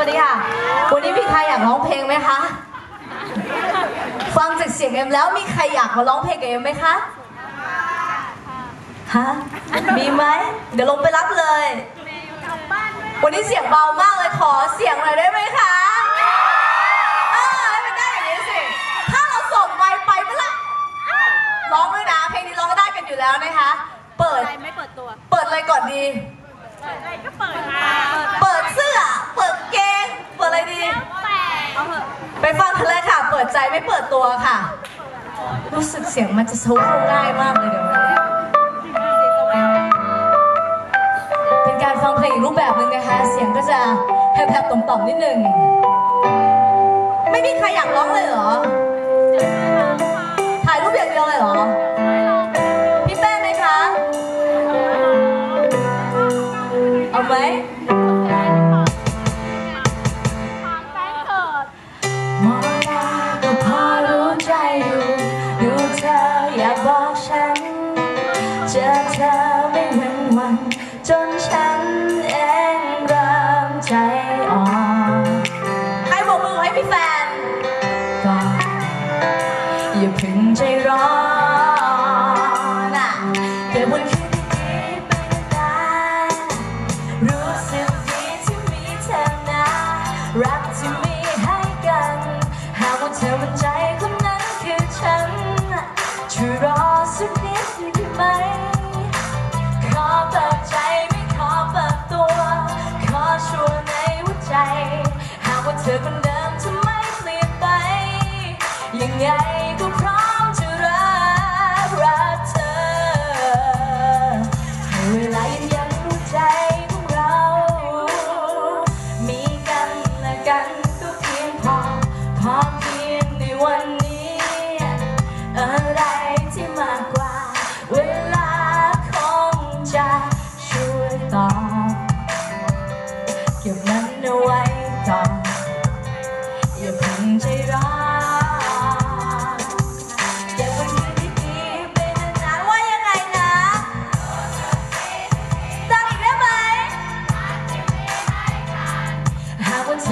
วัสดีค่ะ วันนี้มีใครอยากร้องเพลงไหมคะ ฟังจากเสียงเอ็มแล้วมีใครอยากมาร้องเพลงกับเอ็มไหมคะฮะ มีไหม เดี๋ยวลงไปรับเลย วันนี้เสียงเบามากเลยขอเสียงหน่อยได้ไหมคะอ่าให้มันได้อย่างนี้สิ ถ้าเราส่งไมค์ไปเมื่อไหร่ร้องด้วยนะ เพลงนี้ร้องได้กันอยู่แล้วนะคะ เปิดอะไรไม่เปิดตัว เปิดอะไรก่อนดีอะไรก็เปิดมา ฟังกันเลยค่ะ เปิดใจไม่เปิดตัวค่ะ รู้สึกเสียงมันจะสู้ง่ายมากเลยเดี๋ยวนี้เป็นการฟังเพลงรูปแบบหนึ่งนะคะ เสียงก็จะแหบๆต่อมๆนิดนึง ไม่มีใครอยากร้องเลยเหรอ ถ่ายรูปอย่างเดียวเลยเหรอพี่แป้งไหมคะ เอาไหม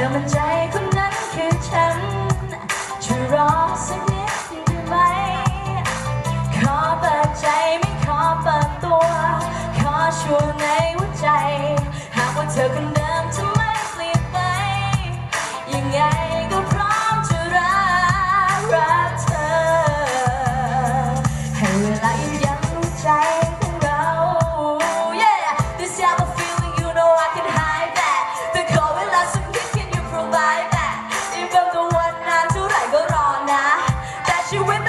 ธอมันใจคนนั้นคือฉันช่วยรอสักนิดได้ไหม ขอเปิดใจไม่ขอเปิดตัว ขอชัวร์ในหัวใจ หากว่าเธอคน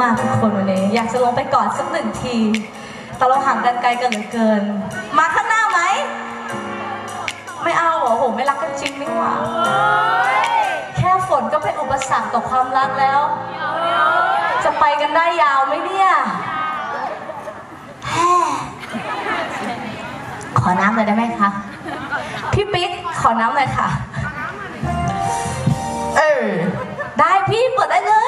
มากทุกคนวันนี้ อยากจะลงไปกอดสักหนึ่งที แต่เราห่างกันไกลกันเหลือเกิน มาข้างหน้าไหม ไม่เอาเหรอโห ไม่รักกันจริงนี่หว่าแค่ฝนก็เป็นอุปสรรคต่อความรักแล้ว จะไปกันได้ยาวไหมเนี่ยขอน้ำหน่อยได้ไหมคะ พี่ปิ๊กขอน้ำหน่อยค่ะ เออ ได้พี่เปิดได้เลย